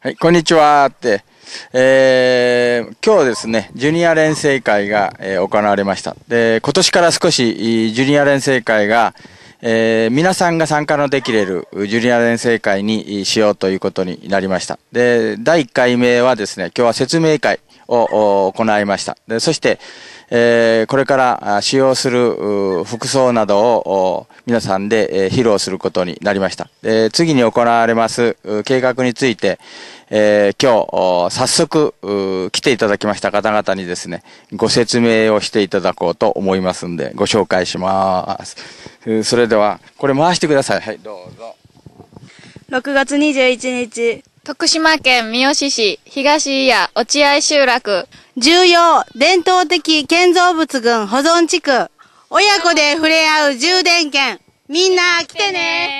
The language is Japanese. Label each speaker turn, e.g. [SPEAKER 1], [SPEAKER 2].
[SPEAKER 1] はい、こんにちはって、えー、今日ですね、ジュニア連成会が、えー行われました。で、今年から少し、ジュニア連成会が、えー皆さんが参加のできれるジュニア連成会にしようということになりました。で、第1回目はですね、今日は説明会を行いました。で、そして、えーこれからあ使用するう服装などをお皆さんで、えー披露することになりました。で次に行われますう計画について、えー今日お早速う来ていただきました方々にですね、ご説明をしていただこうと思いますんで、ご紹介します。うそれでは、これ回してください。はい、どうぞ。
[SPEAKER 2] 6月21日、
[SPEAKER 3] 徳島県三好市東井谷落合集落
[SPEAKER 2] 重要伝統的建造物群保存地区、親子で触れ合う充電券、みんな来て
[SPEAKER 3] ね。